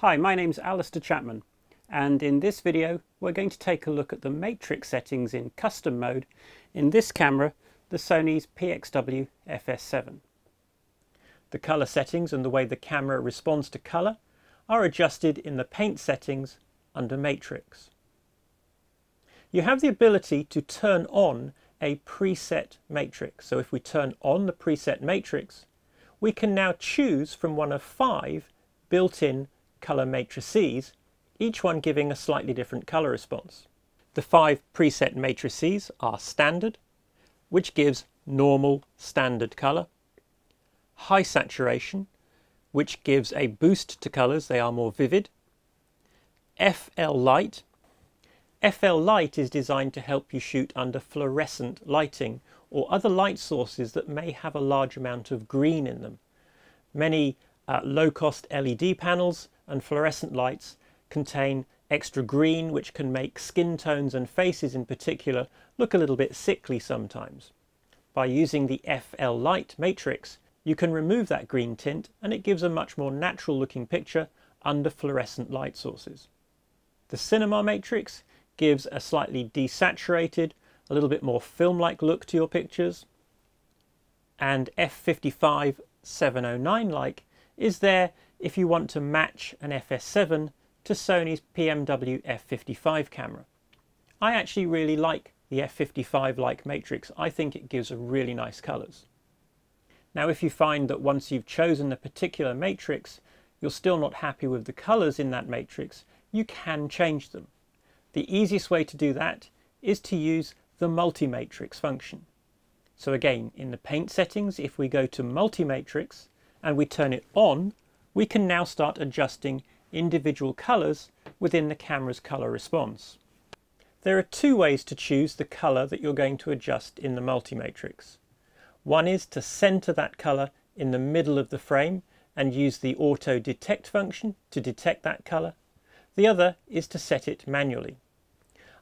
Hi, my name's Alister Chapman and in this video we're going to take a look at the matrix settings in custom mode in this camera, the Sony's PXW FS7. The colour settings and the way the camera responds to colour are adjusted in the paint settings under matrix. You have the ability to turn on a preset matrix. So if we turn on the preset matrix, we can now choose from one of five built-in colour matrices, each one giving a slightly different colour response. The five preset matrices are standard, which gives normal standard colour, high saturation, which gives a boost to colours, they are more vivid, FL light, FL light is designed to help you shoot under fluorescent lighting or other light sources that may have a large amount of green in them. Many uh, low-cost LED panels and fluorescent lights contain extra green which can make skin tones and faces in particular look a little bit sickly sometimes. By using the FL light matrix you can remove that green tint and it gives a much more natural looking picture under fluorescent light sources. The cinema matrix gives a slightly desaturated, a little bit more film-like look to your pictures. And F55 709 like is there if you want to match an FS7 to Sony's PMW F55 camera. I actually really like the F55 like matrix. I think it gives really nice colours. Now if you find that once you've chosen a particular matrix you're still not happy with the colours in that matrix, you can change them. The easiest way to do that is to use the multi-matrix function. So again, in the paint settings, if we go to multi-matrix and we turn it on, we can now start adjusting individual colours within the camera's colour response. There are two ways to choose the colour that you're going to adjust in the multi-matrix. One is to centre that colour in the middle of the frame and use the auto detect function to detect that colour. The other is to set it manually.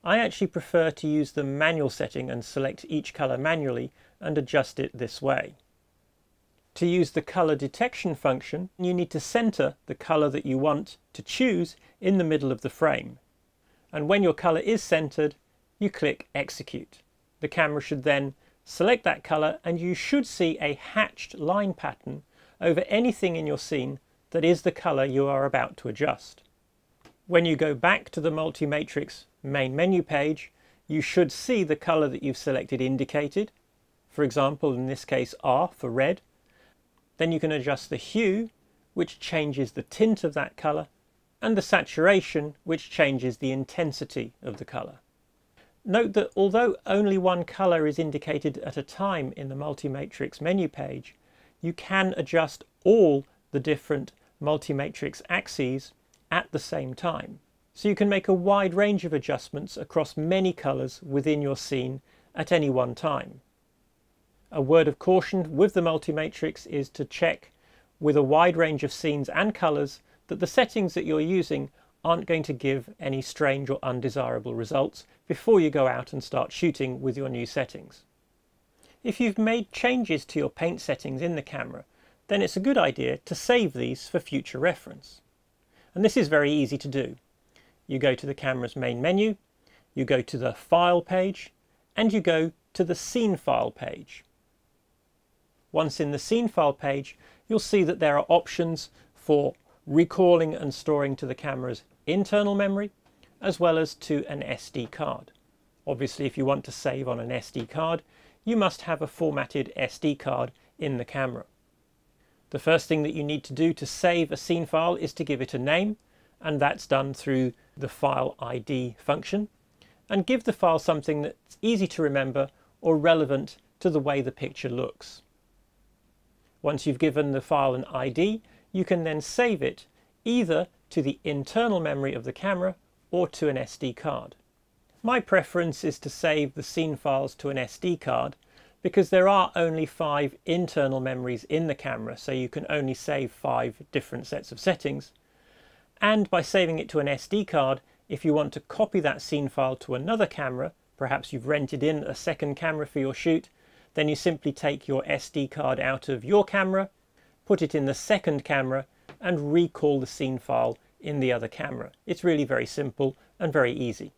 I actually prefer to use the manual setting and select each colour manually and adjust it this way. To use the colour detection function, you need to centre the colour that you want to choose in the middle of the frame. And when your colour is centred, you click execute. The camera should then select that colour and you should see a hatched line pattern over anything in your scene that is the colour you are about to adjust. When you go back to the multi-matrix main menu page, you should see the color that you've selected indicated. For example, in this case R for red. Then you can adjust the hue, which changes the tint of that color, and the saturation, which changes the intensity of the color. Note that although only one color is indicated at a time in the multi-matrix menu page, you can adjust all the different multi-matrix axes at the same time. So you can make a wide range of adjustments across many colours within your scene at any one time. A word of caution with the multi-matrix is to check with a wide range of scenes and colours that the settings that you're using aren't going to give any strange or undesirable results before you go out and start shooting with your new settings. If you've made changes to your paint settings in the camera, then it's a good idea to save these for future reference. And this is very easy to do. You go to the camera's main menu, you go to the File page, and you go to the Scene File page. Once in the Scene File page, you'll see that there are options for recalling and storing to the camera's internal memory, as well as to an SD card. Obviously, if you want to save on an SD card, you must have a formatted SD card in the camera. The first thing that you need to do to save a scene file is to give it a name, and that's done through the file ID function, and give the file something that's easy to remember or relevant to the way the picture looks. Once you've given the file an ID, you can then save it either to the internal memory of the camera or to an SD card. My preference is to save the scene files to an SD card because there are only five internal memories in the camera, so you can only save five different sets of settings. And by saving it to an SD card, if you want to copy that scene file to another camera, perhaps you've rented in a second camera for your shoot, then you simply take your SD card out of your camera, put it in the second camera, and recall the scene file in the other camera. It's really very simple and very easy.